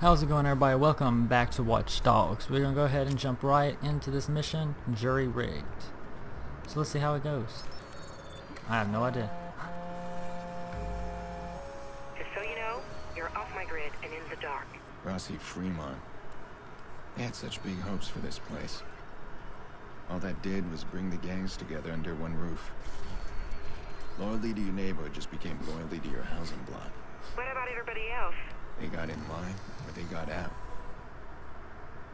How's it going everybody? Welcome back to Watch Dogs. We're gonna go ahead and jump right into this mission, jury rigged. So let's see how it goes. I have no idea. Just so you know, you're off my grid and in the dark. Rossi Fremont. They had such big hopes for this place. All that did was bring the gangs together under one roof. Loyalty to your neighborhood just became loyalty to your housing block. What about everybody else? They got in line, or they got out.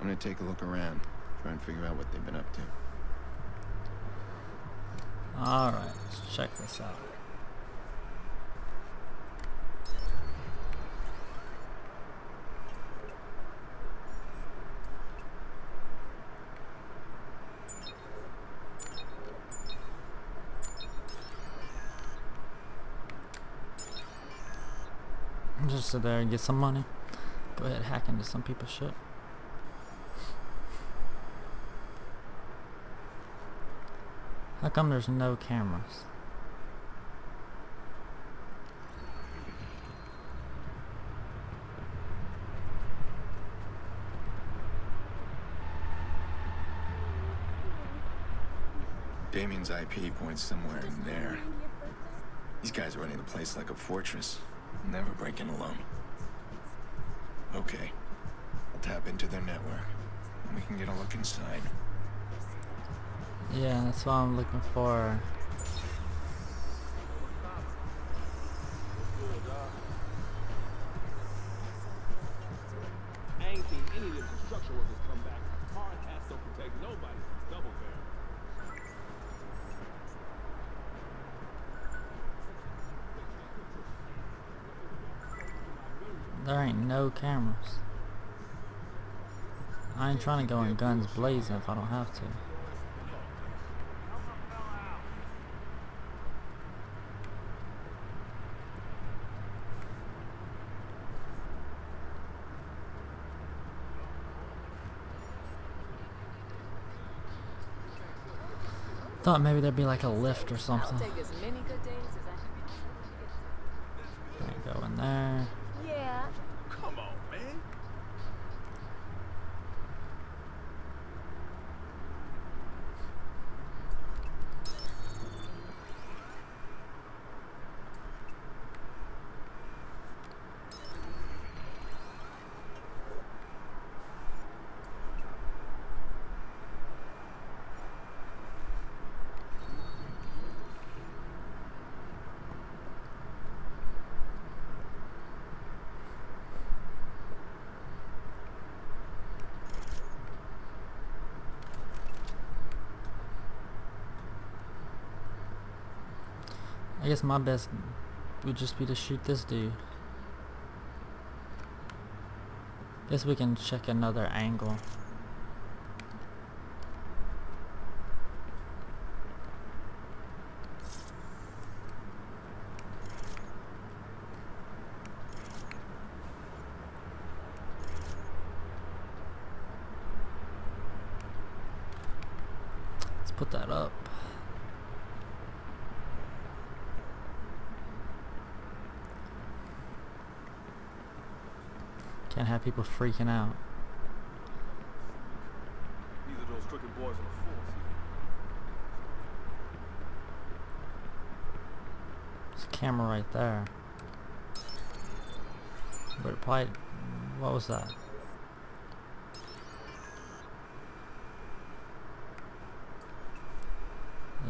I'm gonna take a look around, try and figure out what they've been up to. Alright, let's check this out. Just sit there and get some money. Go ahead, hack into some people's shit. How come there's no cameras? Damien's IP points somewhere in there. These guys are running the place like a fortress, never breaking alone. Okay, I'll tap into their network, and we can get a look inside. Yeah, that's what I'm looking for. There ain't no cameras. I ain't trying to go in guns blazing if I don't have to. Thought maybe there'd be like a lift or something. I'll take as many good days as I There you go in there. Yeah. Come on, man. I guess my best would just be to shoot this dude. Guess we can check another angle. Let's put that up. Can't have people freaking out. These are those crooked boys on the force. There's a camera right there. But it probably... What was that?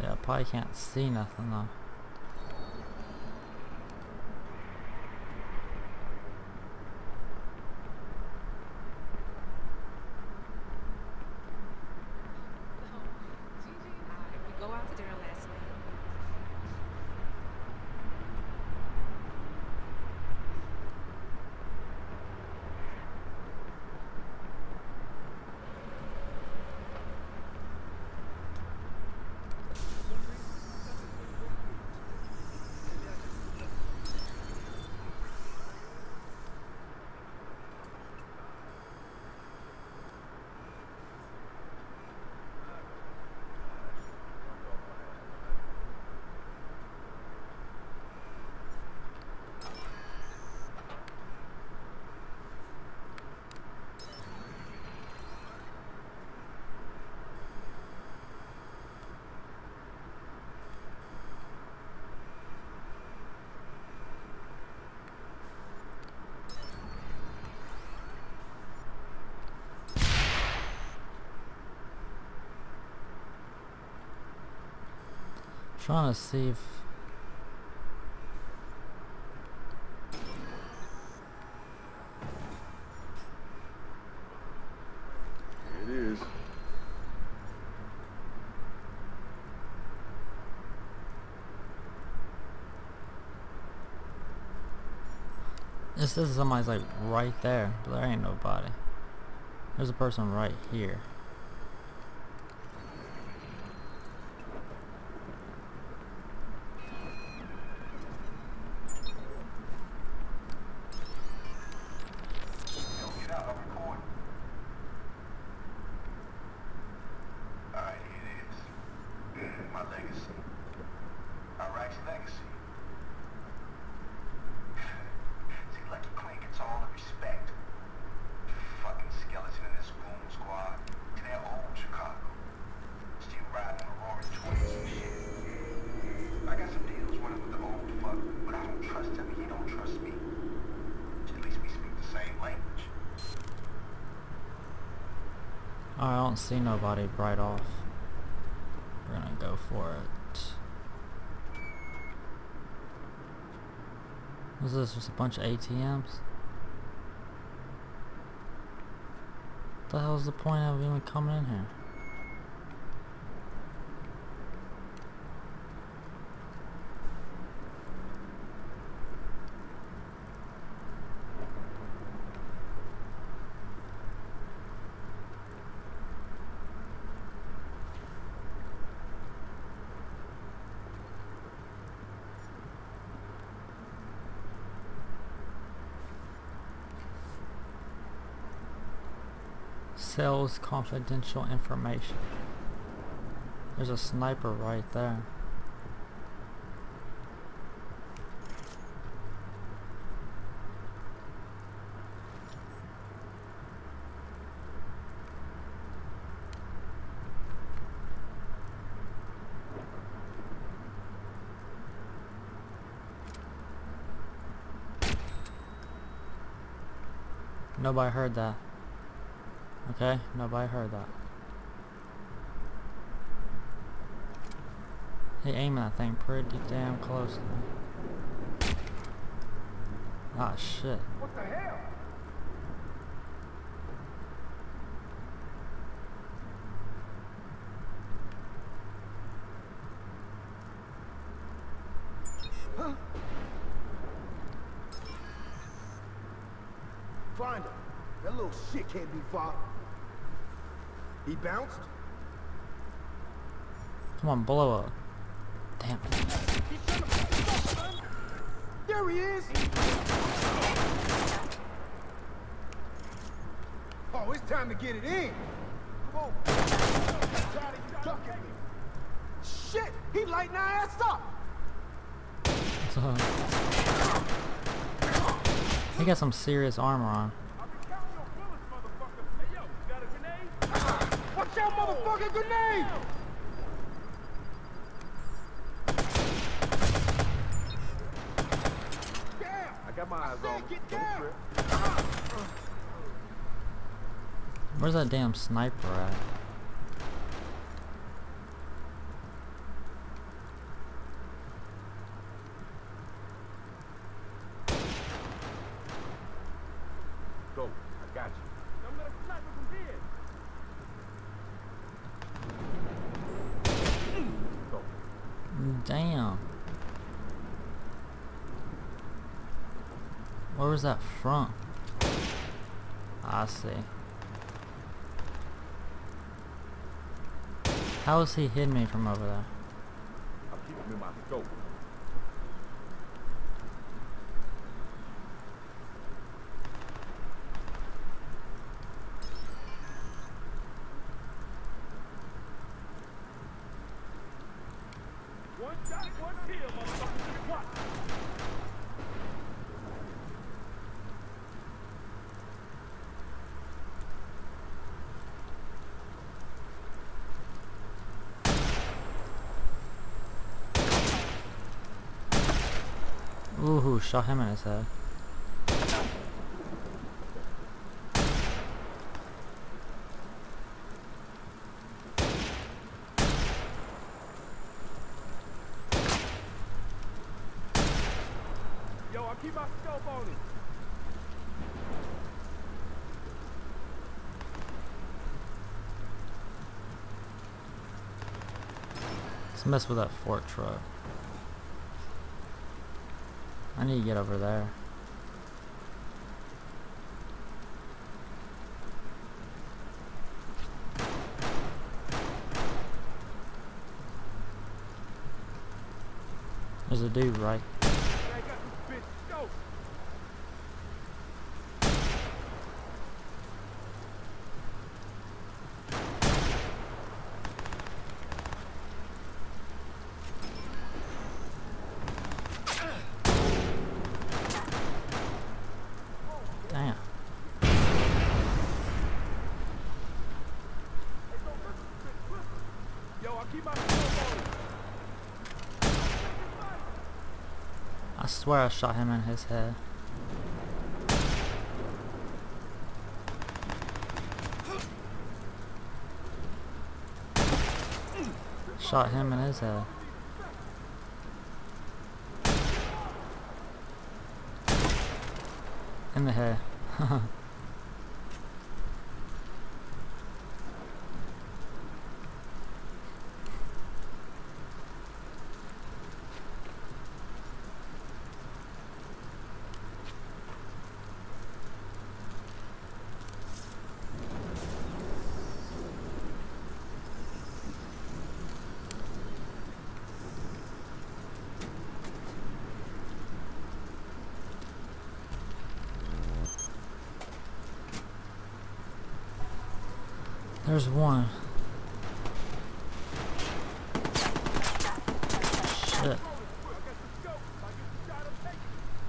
Yeah, I probably can't see nothing though. We go out to dinner last night. Trying to see if It is. This is somebody's like right there, but there ain't nobody. There's a person right here. Alright, here it is. My legacy. Iraq's legacy. Seems like the clan gets all the respect. Fucking skeleton in this goon squad. And they're old Chicago. Still riding the roaring twenties and shit. I got some deals running with the old fuck, but I don't trust him and he don't trust me. At least we speak the same language. I don't see nobody right off. We're gonna go for it. What's this? Just a bunch of ATMs? What the hell's the point of even coming in here? Confidential information. There's a sniper right there. Nobody heard that. Okay, nobody heard that. He aiming that thing pretty damn closely. Ah shit. What the hell? Find him. That little shit can't be far. He bounced? Come on, blow up. Damn. There he is! Oh, it's time to get it in. Come on. Try to duck it. Shit! He lighting our ass up! So, uh, he got some serious armor on. Watch out, motherfucking grenade! Damn! I got my eyes said on. get down. Where's that damn sniper at? Go. I got you. Don't let a sniper from here. Go. Damn. Was that from? Ah, I see. How is he hitting me from over there? One shot, one kill, shot him in his head. Yo, I keep my scope on it. Let's mess with that fort truck. I need to get over there. There's a dude right. I got this bitch scope. Damn. Yo, I keep my scope on him. I swear I shot him in his head. Shot him in his head. In the head. There's one. Shit.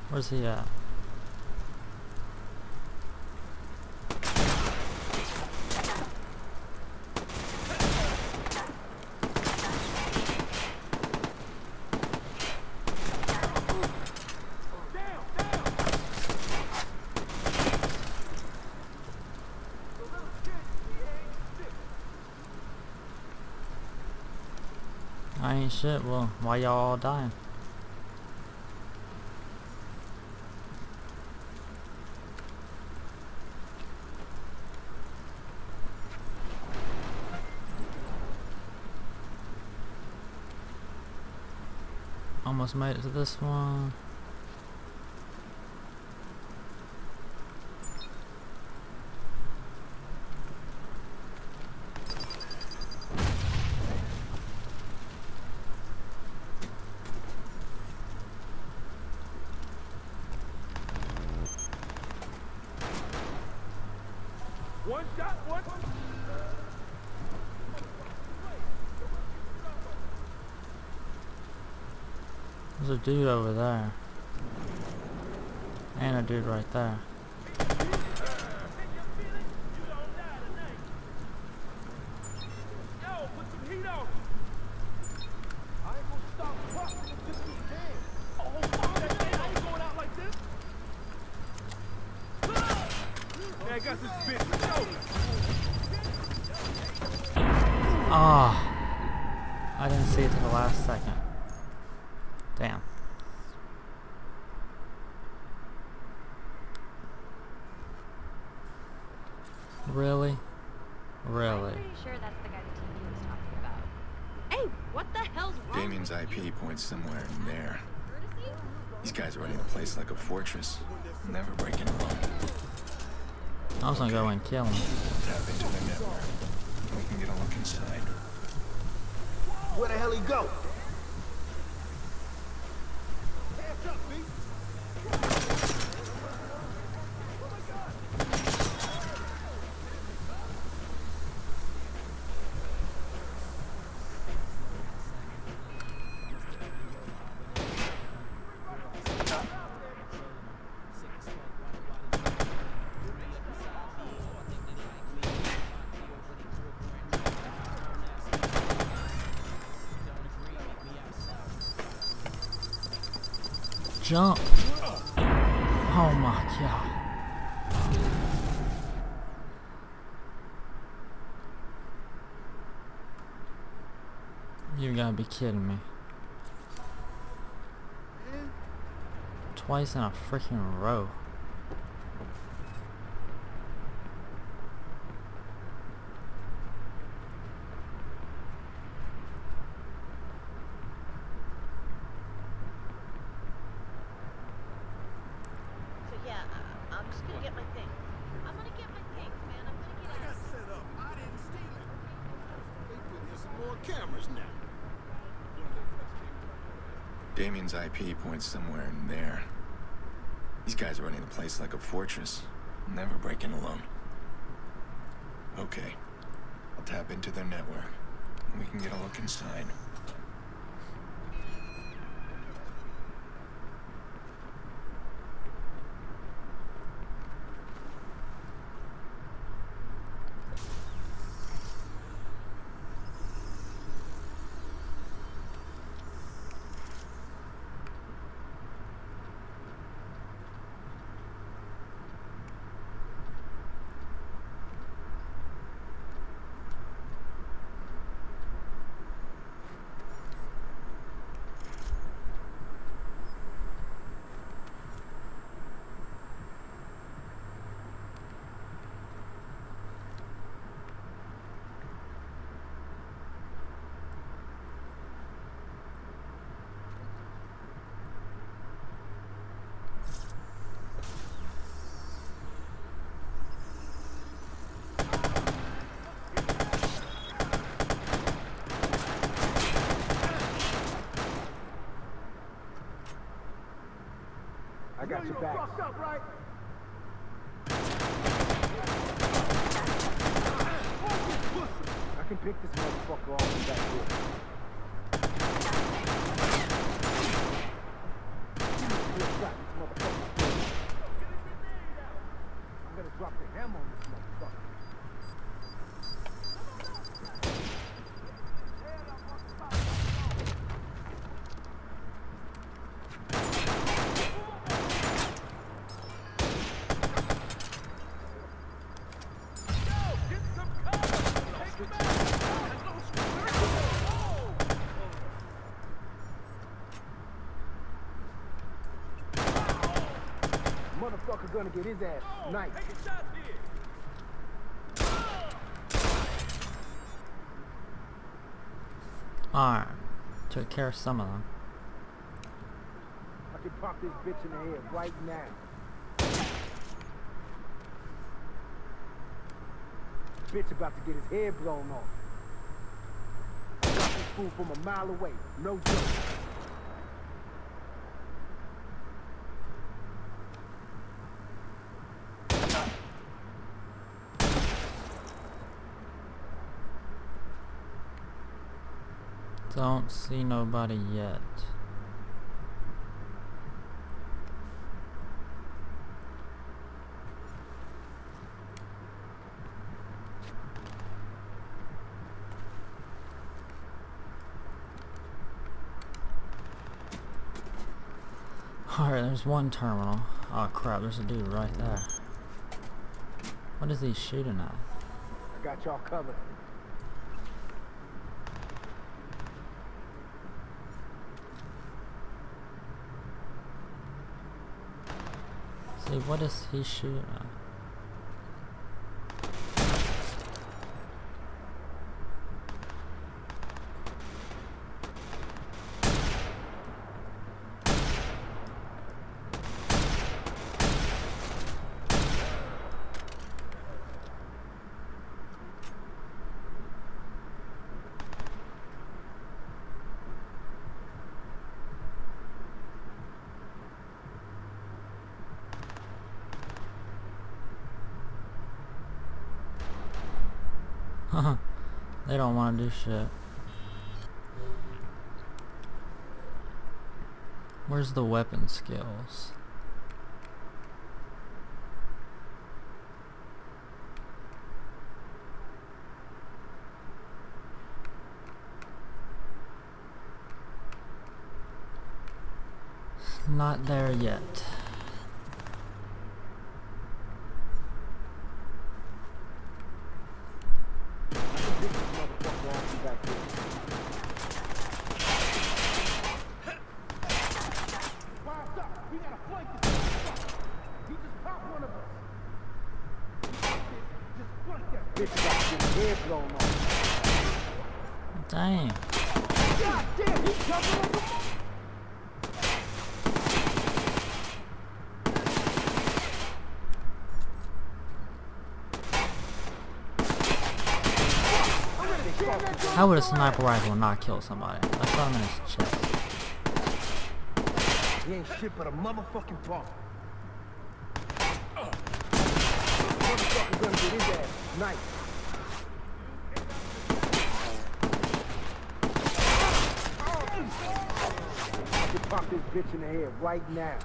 Where's he at? I ain't shit. Well, why y'all all dying? Almost made it to this one. One shot, one. There's a dude over there. And a dude right there. Yo, put some heat on. I ain't gonna stop fucking until you can. Oh, fuck that shit. I ain't going out like this. Man, I got this bitch. Yo. Ah! I didn't see it to the last second. Damn. Really? Really? Pretty sure that's the guy the TV was talking about. Hey, what the hell's wrong? Damien's IP points somewhere in there. Courtesy? These guys are running the place like a fortress. Never breaking a run. I was gonna go and kill him. Tap into the network. We can get a look inside. Where the hell he go? Jump! Oh my god. You gotta be kidding me. Twice in a freaking row. So yeah, uh, I'm just gonna get my things. I'm gonna get my things, man. I'm gonna get out. set up. I didn't steal it. They put in some more cameras now. Damien's IP points somewhere in there. These guys are running the place like a fortress. Never breaking alone. Okay. I'll tap into their network. And we can get a look inside. I got your back. up, right? I can pick this motherfucker off from back here. Real shot, this motherfucker. I'm gonna drop the hammer on this motherfucker. Motherfucker gonna get his ass knifed. Alright. Took care of some of them. I can pop this bitch in the head right now. Bitch about to get his head blown off. Got this fool from a mile away. No joke. Don't see nobody yet. Alright, there's one terminal. Oh crap, there's a dude right there. What is he shooting at? I got y'all covered. What is he shooting at? They don't want to do shit. Where's the weapon skills? Not there yet. I can pick this motherfucker off from back here. Fire up! We got a flank bitch got his head blown off. Dang. God damn, he jumping like a I'm ready to jam that How would a sniper rifle not kill somebody? I shot him in his chest. He ain't shit but a motherfucking bum. Motherfucker gonna. I could pop this bitch in the head right now.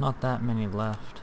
Not that many left.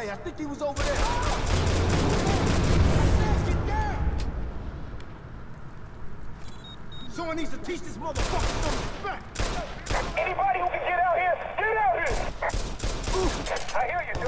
Hey, I think he was over there. Someone needs to teach this motherfucker some respect. Anybody who can get out here, get out here! I hear you,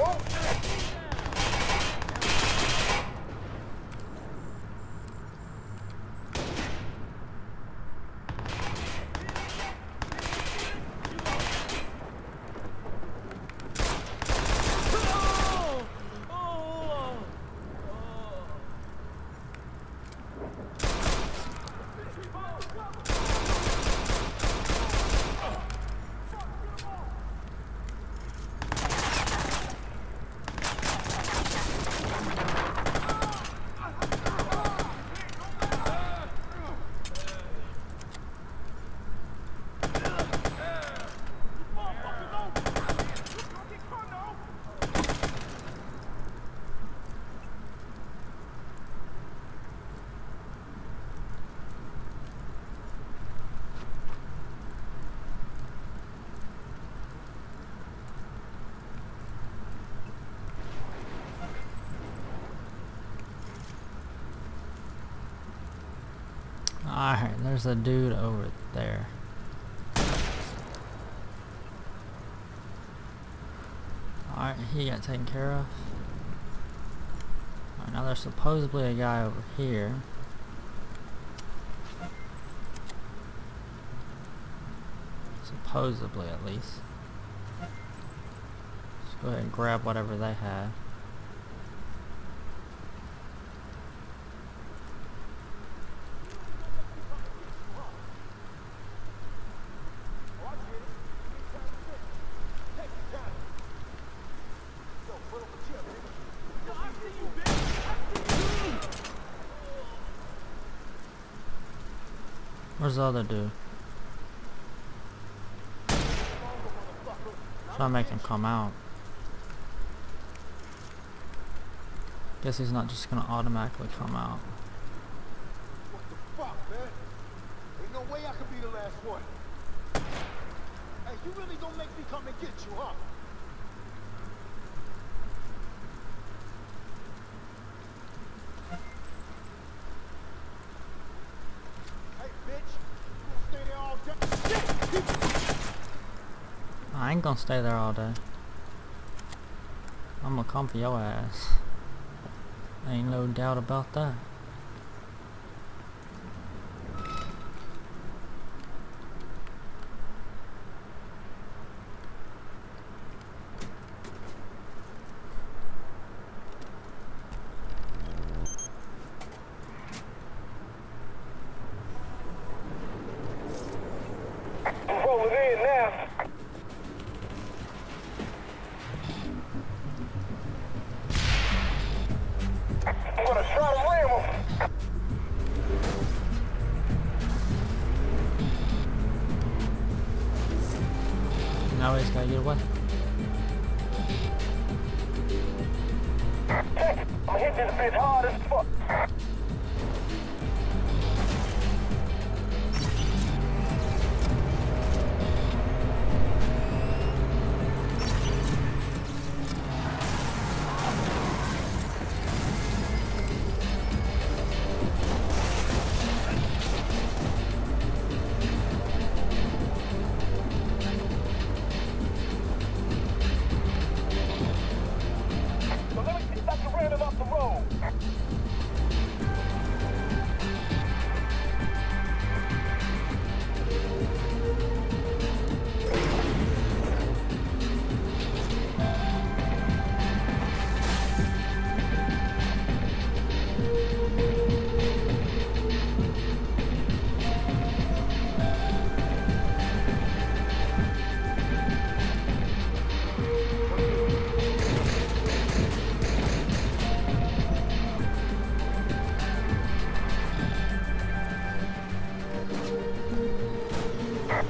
there's a dude over there. Alright, he got taken care of. Alright, now there's supposedly a guy over here. Supposedly, at least. Let's go ahead and grab whatever they had. Oh, I get it. Big time shit. Take your time. Yo, put up a chair, baby. Yo, I see you, bitch. I see you. Where's the other dude? Try to make him come out. Guess he's not just gonna automatically come out. What the fuck, man? Ain't no way I could be the last one. Hey, you really gonna make me come and get you, huh? Hey, bitch. You gonna stay there all day? Shit! I ain't gonna stay there all day. I'm gonna for your ass. Ain't no doubt about that.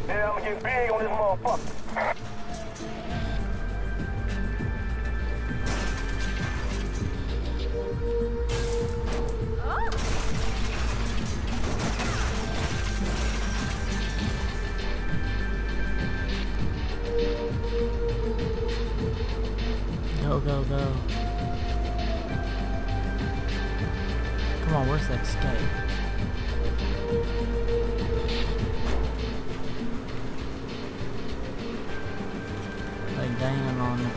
Yeah, I'm gonna get big on this motherfucker. Go, go, go. Come on, where's the escape? Gaining on it.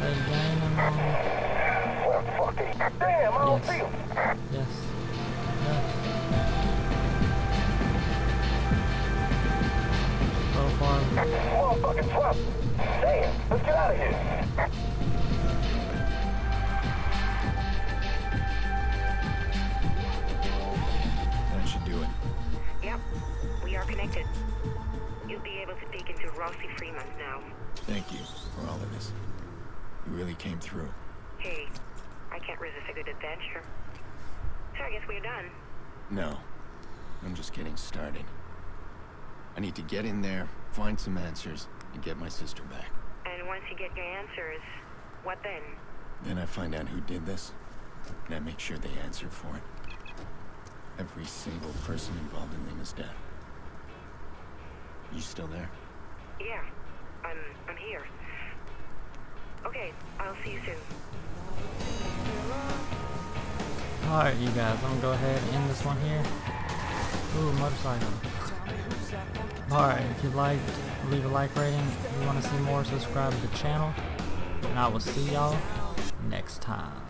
They gaining. Well, fuck it. Damn, I don't Yes. see him. Yes. Yes. So far, Motherfucking Trump. Damn, let's get out of here. We are connected. You'll be able to peek into Rossi Fremont now. Thank you for all of this. You really came through. Hey, I can't resist a good adventure. So I guess we're done. No. I'm just getting started. I need to get in there, find some answers, and get my sister back. And once you get your answers, what then? Then I find out who did this, and I make sure they answer for it. Every single person involved in Lena's death. You still there? Yeah, I'm I'm here. Okay, I'll see you soon. Alright, you guys, I'm gonna go ahead and end this one here. Ooh, motorcycle. Alright, if you liked, leave a like rating. If you want to see more, subscribe to the channel. And I will see y'all next time.